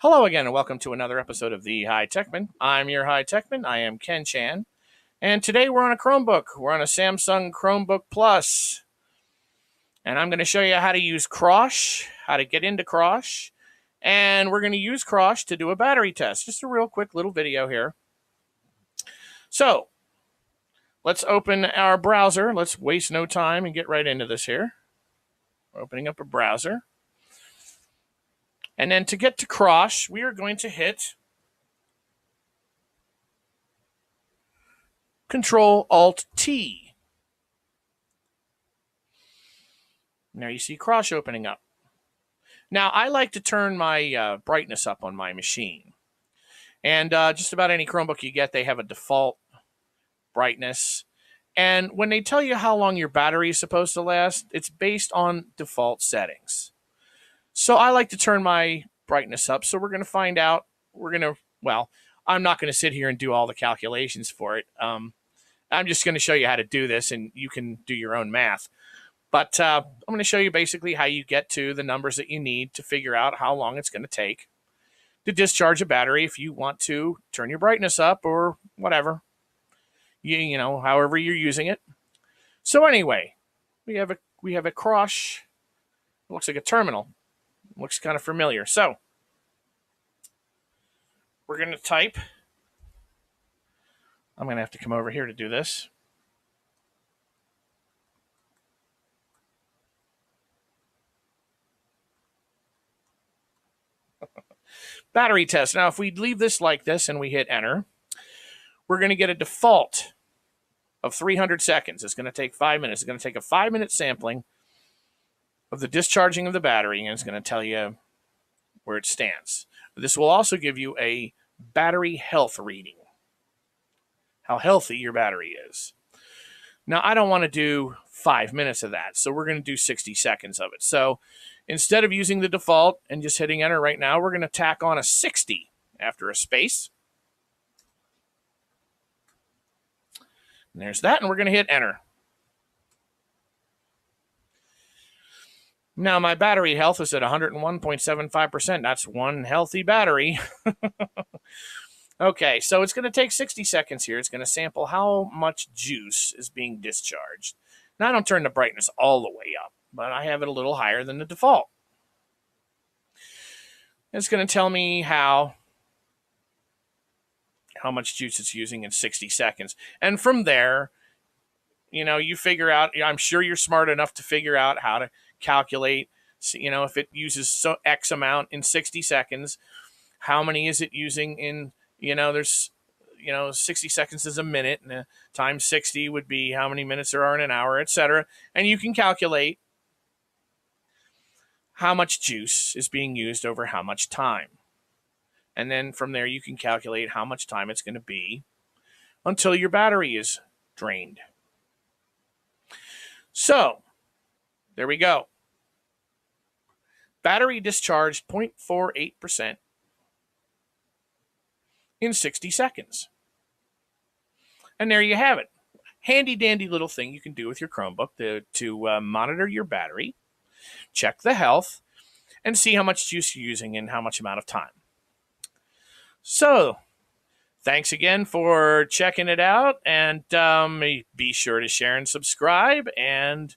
Hello again, and welcome to another episode of The High Techman. I'm your High Techman. I am Ken Chan. And today we're on a Chromebook. We're on a Samsung Chromebook Plus. And I'm going to show you how to use Crosh, how to get into Crosh. And we're going to use Crosh to do a battery test. Just a real quick little video here. So, let's open our browser. Let's waste no time and get right into this here. We're opening up a browser. And then to get to Crosh, we are going to hit Control Alt T. Now you see Crosh opening up. Now I like to turn my uh, brightness up on my machine. And uh, just about any Chromebook you get, they have a default brightness. And when they tell you how long your battery is supposed to last, it's based on default settings. So I like to turn my brightness up. So we're going to find out. We're going to, well, I'm not going to sit here and do all the calculations for it. Um, I'm just going to show you how to do this and you can do your own math. But uh, I'm going to show you basically how you get to the numbers that you need to figure out how long it's going to take to discharge a battery if you want to turn your brightness up or whatever. You, you know, however you're using it. So anyway, we have a we have a Crosh. It looks like a terminal. Looks kind of familiar. So we're going to type. I'm going to have to come over here to do this. Battery test. Now, if we leave this like this and we hit enter, we're going to get a default of 300 seconds. It's going to take five minutes. It's going to take a five minute sampling of the discharging of the battery, and it's going to tell you where it stands. This will also give you a battery health reading, how healthy your battery is. Now, I don't want to do five minutes of that, so we're going to do 60 seconds of it. So instead of using the default and just hitting enter right now, we're going to tack on a 60 after a space. And there's that, and we're going to hit enter. Now, my battery health is at 101.75%. That's one healthy battery. okay, so it's going to take 60 seconds here. It's going to sample how much juice is being discharged. Now, I don't turn the brightness all the way up, but I have it a little higher than the default. It's going to tell me how how much juice it's using in 60 seconds. And from there, you know, you figure out, I'm sure you're smart enough to figure out how to calculate, you know, if it uses so X amount in 60 seconds, how many is it using in, you know, there's, you know, 60 seconds is a minute, and a times 60 would be how many minutes there are in an hour, etc. And you can calculate how much juice is being used over how much time. And then from there, you can calculate how much time it's going to be until your battery is drained. So, there we go. Battery discharged 0.48% in 60 seconds. And there you have it. Handy dandy little thing you can do with your Chromebook to, to uh, monitor your battery, check the health, and see how much juice you're using and how much amount of time. So, thanks again for checking it out, and um, be sure to share and subscribe, and